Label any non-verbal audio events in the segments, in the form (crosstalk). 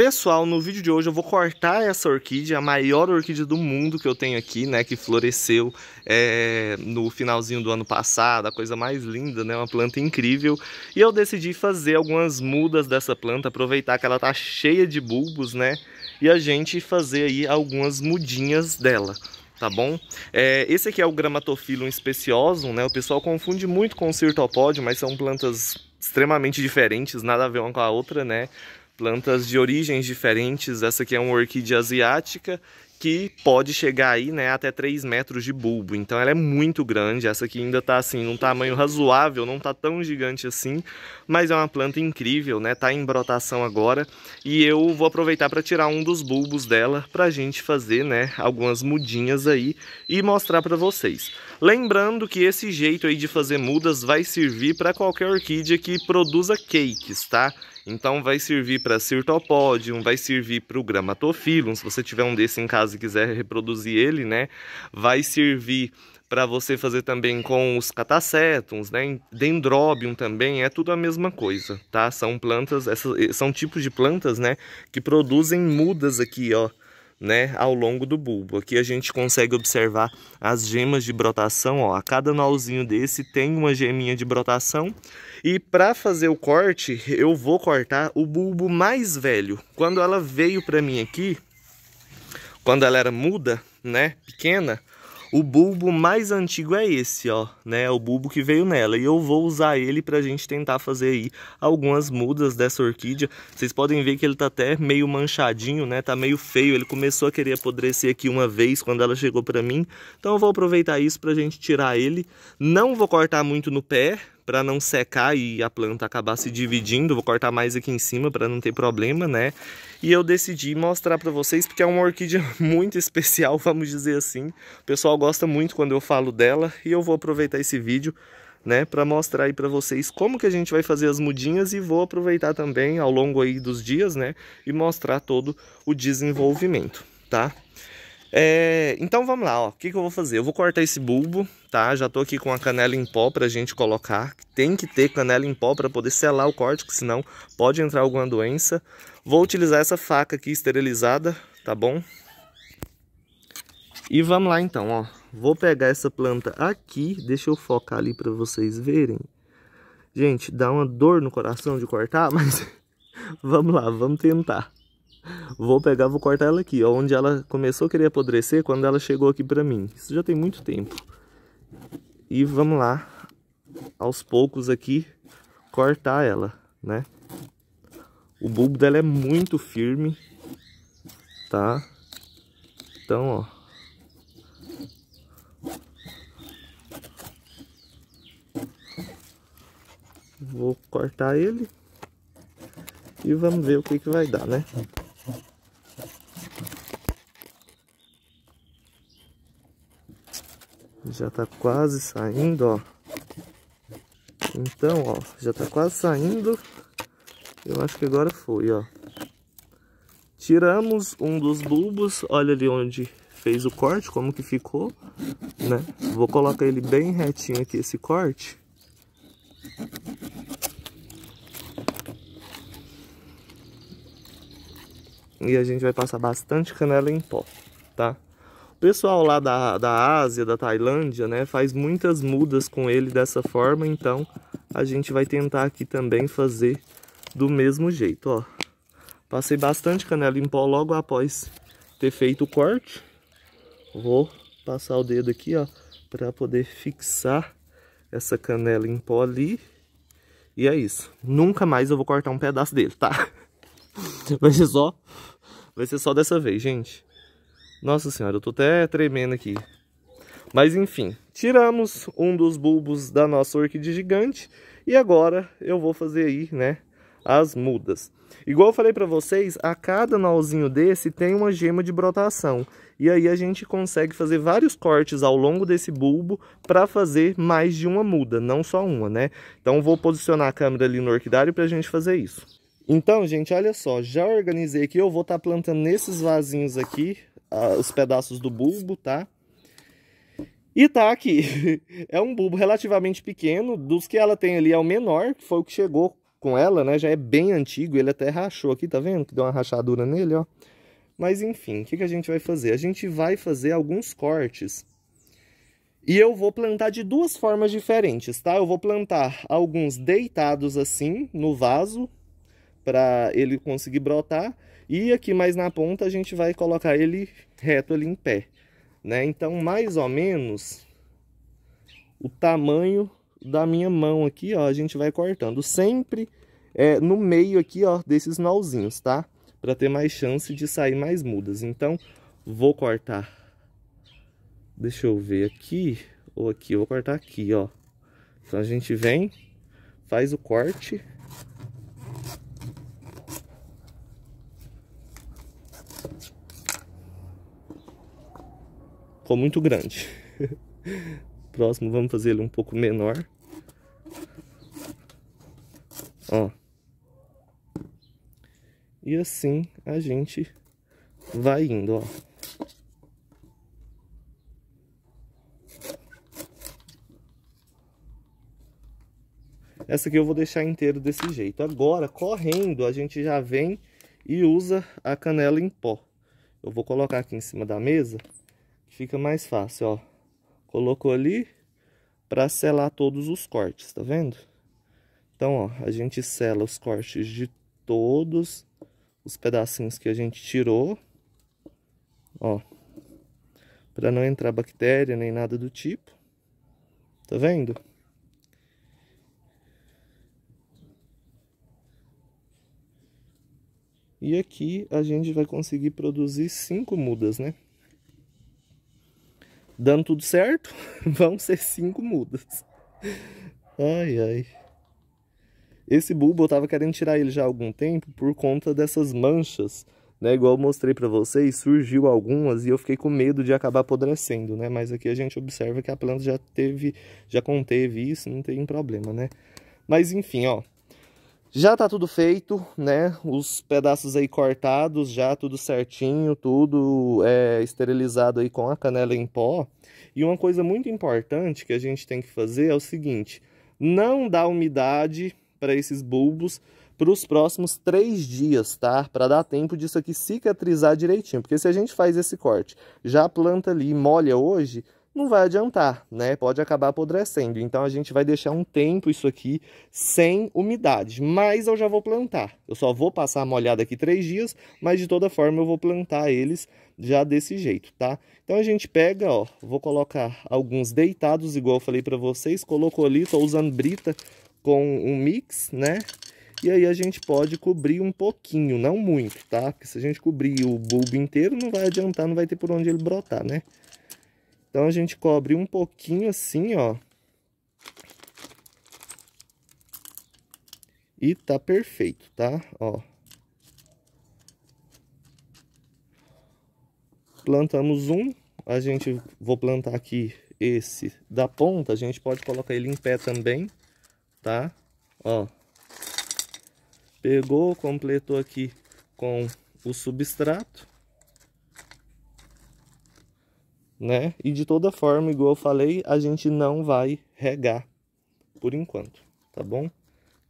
Pessoal, no vídeo de hoje eu vou cortar essa orquídea, a maior orquídea do mundo que eu tenho aqui, né? Que floresceu é, no finalzinho do ano passado, a coisa mais linda, né? Uma planta incrível. E eu decidi fazer algumas mudas dessa planta, aproveitar que ela tá cheia de bulbos, né? E a gente fazer aí algumas mudinhas dela tá bom? É, esse aqui é o Grammatophyllum speciosum, né? O pessoal confunde muito com o Cirtopode, mas são plantas extremamente diferentes, nada a ver uma com a outra, né? Plantas de origens diferentes. Essa aqui é uma orquídea asiática que pode chegar aí, né, até 3 metros de bulbo. Então ela é muito grande, essa aqui ainda tá assim, num tamanho razoável, não tá tão gigante assim, mas é uma planta incrível, né, tá em brotação agora, e eu vou aproveitar para tirar um dos bulbos dela pra gente fazer, né, algumas mudinhas aí e mostrar para vocês. Lembrando que esse jeito aí de fazer mudas vai servir para qualquer orquídea que produza cakes, tá? Então vai servir para Cirtopodium, vai servir para o Grammatophyllum, se você tiver um desse em casa e quiser reproduzir ele, né? Vai servir para você fazer também com os catacétums, né? Dendrobium também, é tudo a mesma coisa, tá? São plantas, essas, são tipos de plantas, né? Que produzem mudas aqui, ó, né, ao longo do bulbo. Aqui a gente consegue observar as gemas de brotação, ó, a cada nozinho desse tem uma geminha de brotação. E para fazer o corte, eu vou cortar o bulbo mais velho. Quando ela veio para mim aqui, quando ela era muda, né, pequena, o bulbo mais antigo é esse, ó, né? O bulbo que veio nela. E eu vou usar ele pra gente tentar fazer aí algumas mudas dessa orquídea. Vocês podem ver que ele tá até meio manchadinho, né? Tá meio feio. Ele começou a querer apodrecer aqui uma vez quando ela chegou pra mim. Então eu vou aproveitar isso pra gente tirar ele. Não vou cortar muito no pé, para não secar e a planta acabar se dividindo. Vou cortar mais aqui em cima para não ter problema, né? E eu decidi mostrar para vocês porque é uma orquídea (laughs) muito especial, vamos dizer assim. O pessoal gosta muito quando eu falo dela e eu vou aproveitar esse vídeo né, para mostrar aí para vocês como que a gente vai fazer as mudinhas e vou aproveitar também ao longo aí dos dias, né, e mostrar todo o desenvolvimento, tá? É, então vamos lá, ó. O que, que eu vou fazer? Eu vou cortar esse bulbo, tá? Já tô aqui com a canela em pó pra gente colocar. Tem que ter canela em pó para poder selar o corte, que senão pode entrar alguma doença. Vou utilizar essa faca aqui esterilizada, tá bom? E vamos lá então, ó. Vou pegar essa planta aqui, deixa eu focar ali para vocês verem. Gente, dá uma dor no coração de cortar, (laughs) mas vamos lá, vamos tentar. Vou pegar, vou cortar ela aqui, ó, onde ela começou a querer apodrecer quando ela chegou aqui pra mim. Isso já tem muito tempo. E vamos lá, aos poucos aqui, cortar ela, né? O bulbo dela é muito firme, tá? Então, ó. Vou cortar ele e vamos ver o que que vai dar, né? Já tá quase saindo, ó. Então, ó, já tá quase saindo. Eu acho que agora foi, ó. Tiramos um dos bulbos, olha ali onde fez o corte, como que ficou, né? Vou colocar ele bem retinho aqui, esse corte. E a gente vai passar bastante canela em pó, tá? Pessoal lá da, da Ásia, da Tailândia, né, faz muitas mudas com ele dessa forma, então a gente vai tentar aqui também fazer do mesmo jeito, ó. Passei bastante canela em pó logo após ter feito o corte. Vou passar o dedo aqui, ó, para poder fixar essa canela em pó ali. E é isso. Nunca mais eu vou cortar um pedaço dele, tá? (laughs) Vai ser só, vai ser só dessa vez, gente. Nossa senhora, eu tô até tremendo aqui. Mas enfim, tiramos um dos bulbos da nossa orquídea gigante e agora eu vou fazer aí, né, as mudas. Igual eu falei para vocês, a cada nozinho desse tem uma gema de brotação. E aí a gente consegue fazer vários cortes ao longo desse bulbo para fazer mais de uma muda, não só uma, né? Então vou posicionar a câmera ali no orquidário para a gente fazer isso. Então, gente, olha só, já organizei aqui, eu vou estar tá plantando nesses vasinhos aqui, os pedaços do bulbo, tá? E tá aqui. (laughs) É um bulbo relativamente pequeno. Dos que ela tem ali é o menor, que foi o que chegou com ela, né? Já é bem antigo, ele até rachou aqui, tá vendo? Que deu uma rachadura nele, ó. Mas enfim, o que, que a gente vai fazer? A gente vai fazer alguns cortes e eu vou plantar de duas formas diferentes, tá? Eu vou plantar alguns deitados assim no vaso para ele conseguir brotar e aqui mais na ponta a gente vai colocar ele reto ali em pé, né? Então, mais ou menos o tamanho da minha mão aqui, ó, a gente vai cortando sempre é, no meio aqui, ó, desses nózinhos, tá? para ter mais chance de sair mais mudas. Então, vou cortar. Deixa eu ver aqui ou aqui. Eu vou cortar aqui, ó. Então, a gente vem, faz o corte. Ficou muito grande. (laughs) Próximo, vamos fazer ele um pouco menor. Ó. E assim a gente vai indo, ó. Essa aqui eu vou deixar inteiro desse jeito. Agora, correndo, a gente já vem e usa a canela em pó. Eu vou colocar aqui em cima da mesa, fica mais fácil, ó. Colocou ali para selar todos os cortes, tá vendo? Então, ó, a gente sela os cortes de todos os pedacinhos que a gente tirou, ó, para não entrar bactéria nem nada do tipo. Tá vendo? E aqui a gente vai conseguir produzir cinco mudas, né? Dando tudo certo, (laughs) vão ser cinco mudas. Ai, ai. Esse bulbo eu tava querendo tirar ele já há algum tempo por conta dessas manchas, né? Igual eu mostrei para vocês, surgiu algumas e eu fiquei com medo de acabar apodrecendo, né? Mas aqui a gente observa que a planta já teve, já conteve isso, não tem problema, né? Mas enfim, ó, já tá tudo feito, né? Os pedaços aí cortados, já tudo certinho, tudo é, esterilizado aí com a canela em pó. E uma coisa muito importante que a gente tem que fazer é o seguinte, não dá umidade para esses bulbos para os próximos três dias, tá? Para dar tempo disso aqui cicatrizar direitinho. Porque se a gente faz esse corte, já planta ali e molha hoje, não vai adiantar, né? Pode acabar apodrecendo. Então a gente vai deixar um tempo isso aqui sem umidade. Mas eu já vou plantar. Eu só vou passar a molhada aqui três dias, mas de toda forma eu vou plantar eles já desse jeito, tá? Então a gente pega, ó, vou colocar alguns deitados, igual eu falei para vocês. Colocou ali, tô usando brita com um mix, né? E aí a gente pode cobrir um pouquinho, não muito, tá? Porque se a gente cobrir o bulbo inteiro, não vai adiantar, não vai ter por onde ele brotar, né? Então a gente cobre um pouquinho assim, ó. E tá perfeito, tá? Ó. Plantamos um, a gente, vou plantar aqui esse da ponta, a gente pode colocar ele em pé também, tá? Ó. Pegou, completou aqui com o substrato. Né? E de toda forma, igual eu falei, a gente não vai regar por enquanto, tá bom?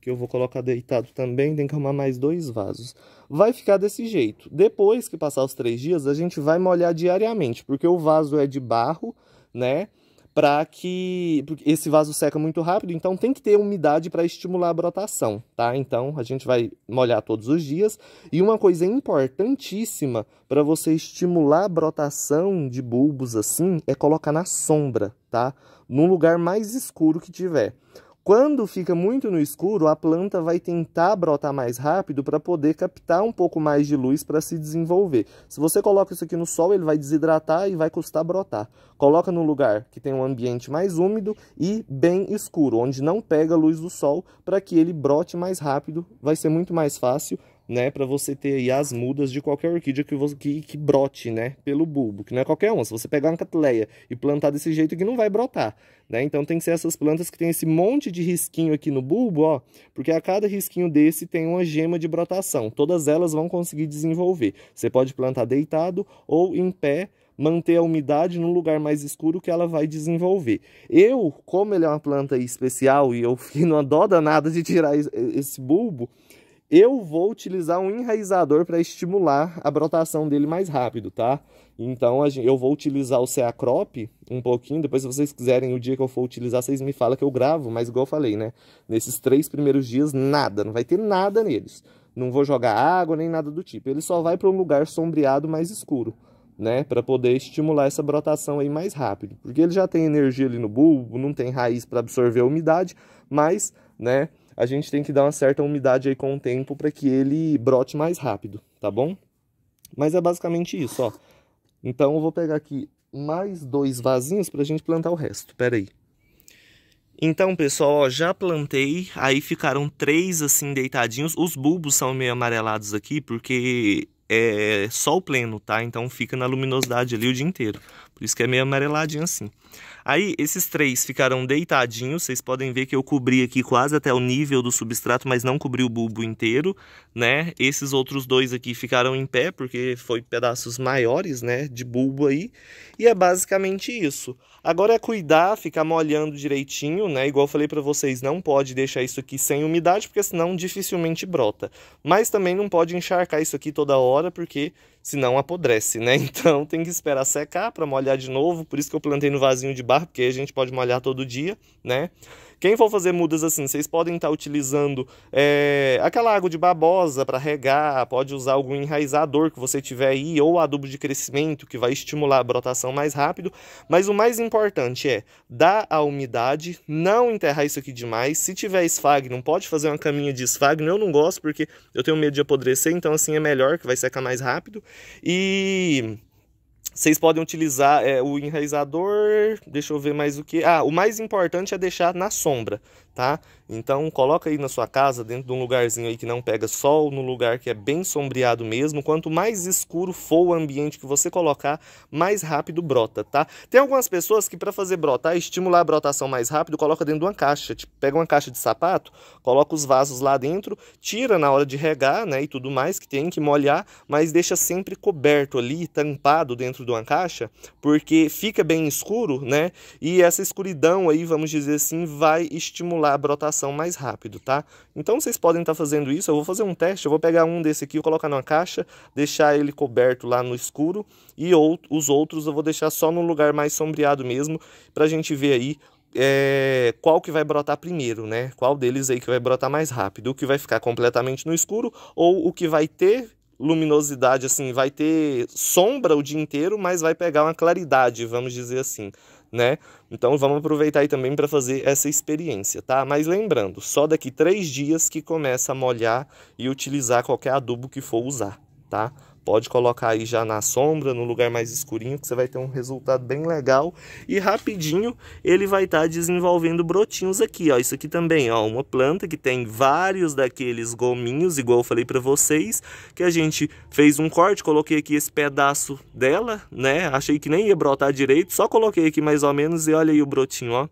Que eu vou colocar deitado também, tem que arrumar mais dois vasos. Vai ficar desse jeito. Depois que passar os três dias, a gente vai molhar diariamente, porque o vaso é de barro, né? Para que esse vaso seca muito rápido, então tem que ter umidade para estimular a brotação, tá? Então a gente vai molhar todos os dias. E uma coisa importantíssima para você estimular a brotação de bulbos assim é colocar na sombra, tá? Num lugar mais escuro que tiver. Quando fica muito no escuro, a planta vai tentar brotar mais rápido para poder captar um pouco mais de luz para se desenvolver. Se você coloca isso aqui no sol, ele vai desidratar e vai custar brotar. Coloca no lugar que tem um ambiente mais úmido e bem escuro, onde não pega luz do sol, para que ele brote mais rápido. Vai ser muito mais fácil né, para você ter aí as mudas de qualquer orquídea que, você, que, que, brote, né, pelo bulbo, que não é qualquer uma. Se você pegar uma catleia e plantar desse jeito aqui, não vai brotar, né? Então tem que ser essas plantas que tem esse monte de risquinho aqui no bulbo, ó, porque a cada risquinho desse tem uma gema de brotação. Todas elas vão conseguir desenvolver. Você pode plantar deitado ou em pé, manter a umidade no lugar mais escuro que ela vai desenvolver. Eu, como ele é uma planta especial e eu fiquei (laughs) numa dó danada de tirar esse bulbo, eu vou utilizar um enraizador para estimular a brotação dele mais rápido, tá? Então eu vou utilizar o CA Crop um pouquinho, depois se vocês quiserem, o dia que eu for utilizar, vocês me falam que eu gravo, mas igual eu falei, né? Nesses três primeiros dias, nada, não vai ter nada neles. Não vou jogar água nem nada do tipo. Ele só vai para um lugar sombreado mais escuro né, para poder estimular essa brotação aí mais rápido, porque ele já tem energia ali no bulbo, não tem raiz para absorver a umidade, mas, né, a gente tem que dar uma certa umidade aí com o tempo para que ele brote mais rápido, tá bom? Mas é basicamente isso, ó. Então eu vou pegar aqui mais dois vasinhos para a gente plantar o resto, pera aí. Então, pessoal, ó, já plantei, aí ficaram três assim deitadinhos. Os bulbos são meio amarelados aqui, porque é sol pleno, tá? Então fica na luminosidade ali o dia inteiro. Por isso que é meio amareladinho assim. Aí, esses três ficaram deitadinhos, vocês podem ver que eu cobri aqui quase até o nível do substrato, mas não cobri o bulbo inteiro, né? Esses outros dois aqui ficaram em pé, porque foi pedaços maiores, né, de bulbo aí, e é basicamente isso. Agora é cuidar, ficar molhando direitinho, né? Igual eu falei para vocês, não pode deixar isso aqui sem umidade, porque senão dificilmente brota. Mas também não pode encharcar isso aqui toda hora, porque senão apodrece, né? (laughs) Então tem que esperar secar para molhar de novo, por isso que eu plantei no vasinho de barro, porque a gente pode molhar todo dia, né? Quem for fazer mudas assim, vocês podem estar utilizando é, aquela água de babosa para regar, pode usar algum enraizador que você tiver aí, ou adubo de crescimento que vai estimular a brotação mais rápido. Mas o mais importante é dar a umidade, não enterrar isso aqui demais. Se tiver esfagno, pode fazer uma caminha de esfagno. Eu não gosto porque eu tenho medo de apodrecer, então assim é melhor, que vai secar mais rápido. E vocês podem utilizar é, o enraizador, deixa eu ver mais o que. Ah, o mais importante é deixar na sombra, tá? Então coloca aí na sua casa, dentro de um lugarzinho aí que não pega sol, no lugar que é bem sombreado mesmo. Quanto mais escuro for o ambiente que você colocar, mais rápido brota, tá? Tem algumas pessoas que para fazer brotar, estimular a brotação mais rápido, coloca dentro de uma caixa. Tipo, pega uma caixa de sapato, coloca os vasos lá dentro, tira na hora de regar, né, e tudo mais que tem que molhar, mas deixa sempre coberto ali, tampado dentro de uma caixa, porque fica bem escuro, né? E essa escuridão aí, vamos dizer assim, vai estimular a brotação mais rápido, tá? Então vocês podem estar tá fazendo isso, eu vou fazer um teste, eu vou pegar um desse aqui, colocar numa caixa, deixar ele coberto lá no escuro e os outros eu vou deixar só no lugar mais sombreado mesmo, pra gente ver aí é, qual que vai brotar primeiro, né? Qual deles aí que vai brotar mais rápido, o que vai ficar completamente no escuro ou o que vai ter luminosidade, assim, vai ter sombra o dia inteiro, mas vai pegar uma claridade, vamos dizer assim né? Então vamos aproveitar aí também para fazer essa experiência, tá? Mas lembrando, só daqui três dias que começa a molhar e utilizar qualquer adubo que for usar, tá? Pode colocar aí já na sombra, no lugar mais escurinho, que você vai ter um resultado bem legal. E rapidinho ele vai estar tá desenvolvendo brotinhos aqui, ó. Isso aqui também, ó, uma planta que tem vários daqueles gominhos, igual eu falei para vocês, que a gente fez um corte, coloquei aqui esse pedaço dela, né? Achei que nem ia brotar direito, só coloquei aqui mais ou menos e olha aí o brotinho, ó,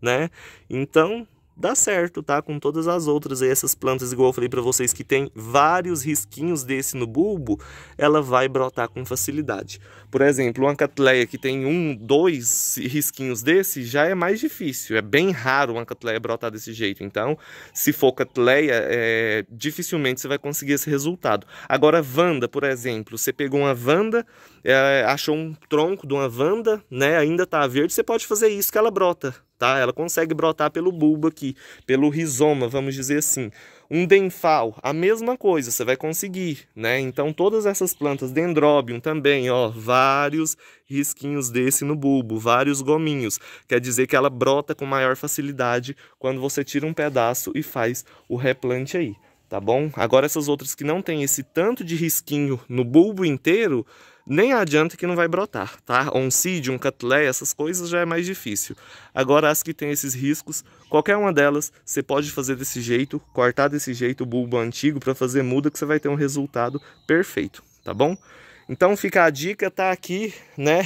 né? Então, dá certo, tá? Com todas as outras aí, essas plantas, igual eu falei para vocês, que tem vários risquinhos desse no bulbo, ela vai brotar com facilidade. Por exemplo, uma catleia que tem um, dois risquinhos desse, já é mais difícil. É bem raro uma catleia brotar desse jeito. Então, se for catleia, é, dificilmente você vai conseguir esse resultado. Agora, vanda, por exemplo, você pegou uma vanda, é, achou um tronco de uma vanda, né? Ainda tá verde, você pode fazer isso que ela brota tá? Ela consegue brotar pelo bulbo aqui, pelo rizoma, vamos dizer assim. Um denfal, a mesma coisa, você vai conseguir, né? Então todas essas plantas, dendrobium também, ó, vários risquinhos desse no bulbo, vários gominhos. Quer dizer que ela brota com maior facilidade quando você tira um pedaço e faz o replante aí, tá bom? Agora essas outras que não tem esse tanto de risquinho no bulbo inteiro, nem adianta que não vai brotar, tá? Oncidium, catleia, essas coisas já é mais difícil. Agora as que tem esses riscos, qualquer uma delas você pode fazer desse jeito, cortar desse jeito o bulbo antigo para fazer muda que você vai ter um resultado perfeito, tá bom? Então fica a dica, tá aqui, né?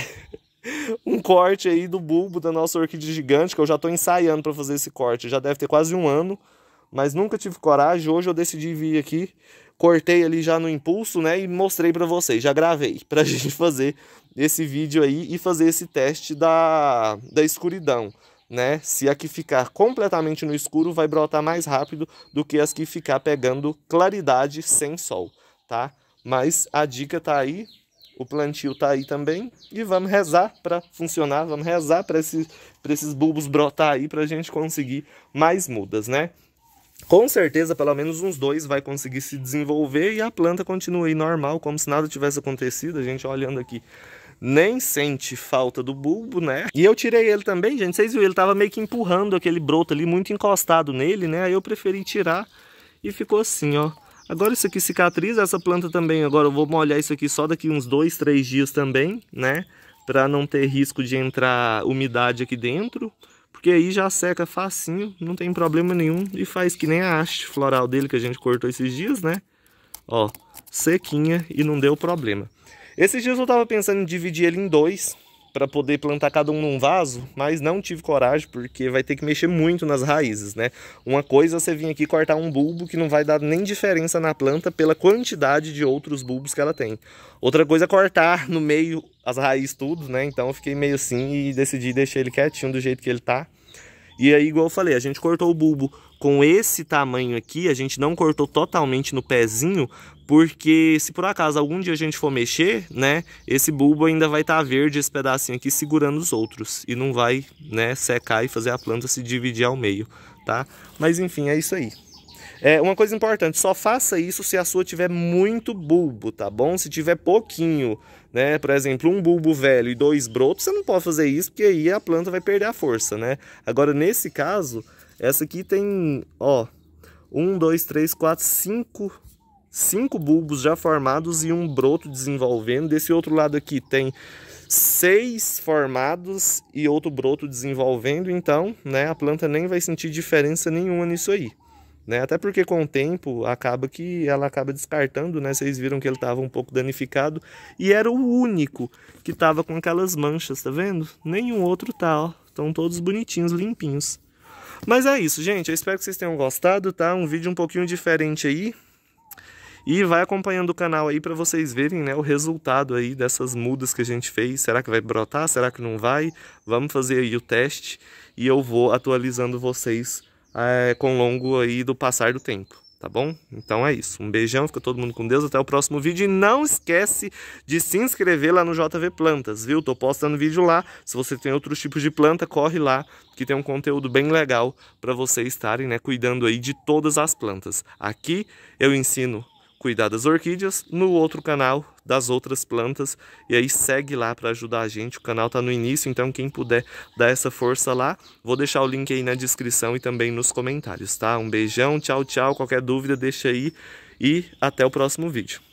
(laughs) um corte aí do bulbo da nossa orquídea gigante, que eu já estou ensaiando para fazer esse corte. Já deve ter quase um ano, mas nunca tive coragem. Hoje eu decidi vir aqui cortei ali já no impulso, né, e mostrei para vocês, já gravei (laughs) pra gente fazer esse vídeo aí e fazer esse teste da, da escuridão. Né? Se a que ficar completamente no escuro vai brotar mais rápido do que as que ficar pegando claridade sem sol, tá? Mas a dica tá aí, o plantio tá aí também e vamos rezar para funcionar, vamos rezar para esses, esses bulbos brotar aí para a gente conseguir mais mudas, né? Com certeza, pelo menos uns dois vai conseguir se desenvolver e a planta continua aí normal, como se nada tivesse acontecido. A gente olhando aqui nem sente falta do bulbo, né? E eu tirei ele também, gente. Vocês viram, ele tava meio que empurrando aquele broto ali, muito encostado nele, né? Aí eu preferi tirar e ficou assim, ó. Agora isso aqui cicatriza, essa planta também. Agora eu vou molhar isso aqui só daqui uns dois, três dias também, né? Pra não ter risco de entrar umidade aqui dentro. Porque aí já seca facinho, não tem problema nenhum. E faz que nem a haste floral dele que a gente cortou esses dias, né? Ó, sequinha e não deu problema. Esses dias eu tava pensando em dividir ele em dois para poder plantar cada um num vaso, mas não tive coragem porque vai ter que mexer muito nas raízes, né? Uma coisa é você vir aqui cortar um bulbo que não vai dar nem diferença na planta pela quantidade de outros bulbos que ela tem. Outra coisa é cortar no meio as raízes tudo, né? Então eu fiquei meio assim e decidi deixar ele quietinho do jeito que ele tá. E aí, igual eu falei, a gente cortou o bulbo com esse tamanho aqui, a gente não cortou totalmente no pezinho, porque se por acaso algum dia a gente for mexer, né, esse bulbo ainda vai estar tá verde, esse pedacinho aqui, segurando os outros, e não vai, né, secar e fazer a planta se dividir ao meio, tá? Mas enfim, é isso aí. É, uma coisa importante, só faça isso se a sua tiver muito bulbo, tá bom? Se tiver pouquinho, né? Por exemplo, um bulbo velho e dois brotos, você não pode fazer isso, porque aí a planta vai perder a força, né? Agora, nesse caso, essa aqui tem, ó, um, dois, três, quatro, cinco, cinco bulbos já formados e um broto desenvolvendo. Desse outro lado aqui tem seis formados e outro broto desenvolvendo, então, né, a planta nem vai sentir diferença nenhuma nisso aí. Né? Até porque com o tempo acaba que ela acaba descartando, né? Vocês viram que ele estava um pouco danificado e era o único que estava com aquelas manchas, tá vendo? Nenhum outro tá, ó. Estão todos bonitinhos, limpinhos. Mas é isso, gente. Eu espero que vocês tenham gostado, tá? Um vídeo um pouquinho diferente aí. E vai acompanhando o canal aí para vocês verem né, o resultado aí dessas mudas que a gente fez. Será que vai brotar? Será que não vai? Vamos fazer aí o teste e eu vou atualizando vocês é, com longo aí do passar do tempo, tá bom? Então é isso. Um beijão, fica todo mundo com Deus, até o próximo vídeo. E não esquece de se inscrever lá no JV Plantas, viu? Tô postando vídeo lá. Se você tem outros tipos de planta, corre lá, que tem um conteúdo bem legal para vocês estarem né, cuidando aí de todas as plantas. Aqui eu ensino cuidar das orquídeas, no outro canal das outras plantas. E aí segue lá para ajudar a gente. O canal está no início, então quem puder dar essa força lá, vou deixar o link aí na descrição e também nos comentários, tá? Um beijão, tchau, tchau. Qualquer dúvida deixa aí e até o próximo vídeo.